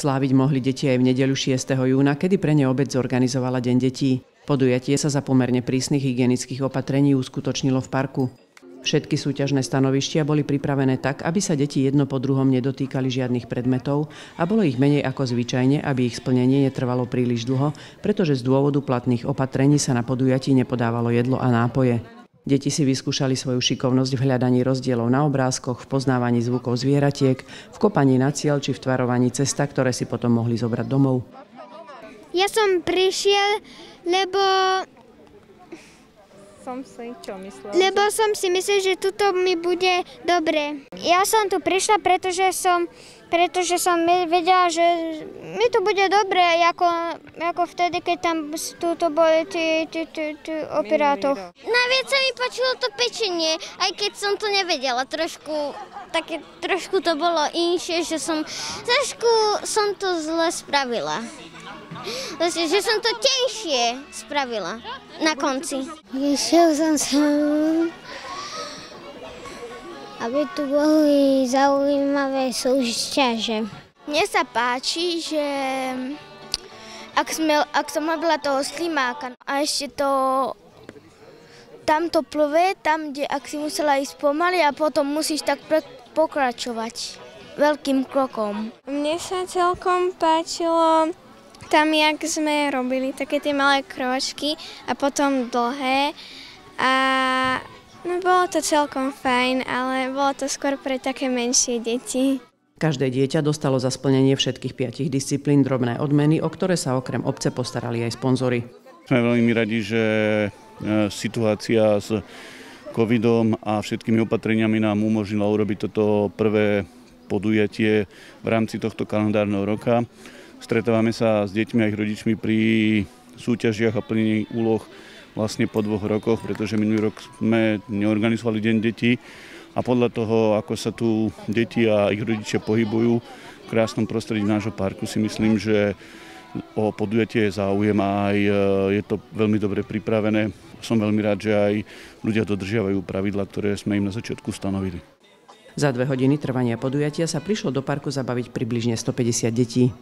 Sláviť mohli deti aj v nedeľu 6. júna, kedy pre ne obec zorganizovala Deň detí. Podujatie sa za pomerne prísnych hygienických opatrení uskutočnilo v parku. Všetky súťažné stanovištia boli pripravené tak, aby sa deti jedno po druhom nedotýkali žiadnych predmetov a bolo ich menej ako zvyčajne, aby ich splnenie netrvalo príliš dlho, pretože z dôvodu platných opatrení sa na podujatí nepodávalo jedlo a nápoje. Deti si vyskúšali svoju šikovnosť v hľadaní rozdielov na obrázkoch, v poznávaní zvukov zvieratiek, v kopaní na cieľ či v tvarovaní cesta, ktoré si potom mohli zobrať domov. Ja som prišiel, lebo som si čo myslel? Lebo som si myslel, že tuto mi bude dobre. Ja som tu prišla, pretože som, pretože som vedela, že mi tu bude dobre, ako, ako vtedy, keď tam tuto boli tí, tí, tí, tí operátor. Najviac sa mi páčilo to pečenie, aj keď som to nevedela. Trošku, také, trošku to bolo inšie, že som, trošku som to zle spravila. Vlastne, že som to tenšie spravila na konci. Išiel som sem, aby tu boli zaujímavé súťaže. Mne sa páči, že ak, sme, ak som robila toho slimáka a ešte to tam to plove, tam, kde ak si musela ísť pomaly a potom musíš tak pokračovať veľkým krokom. Mne sa celkom páčilo tam, jak sme robili také tie malé kročky a potom dlhé a no bolo to celkom fajn, ale bolo to skôr pre také menšie deti. Každé dieťa dostalo za splnenie všetkých piatich disciplín drobné odmeny, o ktoré sa okrem obce postarali aj sponzory. Sme veľmi radi, že e, situácia s covidom a všetkými opatreniami nám umožnila urobiť toto prvé podujatie v rámci tohto kalendárneho roka. Stretávame sa s deťmi a ich rodičmi pri súťažiach a plnení úloh vlastne po dvoch rokoch, pretože minulý rok sme neorganizovali Deň detí a podľa toho, ako sa tu deti a ich rodičia pohybujú v krásnom prostredí nášho parku, si myslím, že o podujatie je záujem a aj e, je to veľmi dobre pripravené. Som veľmi rád, že aj ľudia dodržiavajú pravidla, ktoré sme im na začiatku stanovili. Za dve hodiny trvania podujatia sa prišlo do parku zabaviť približne 150 detí.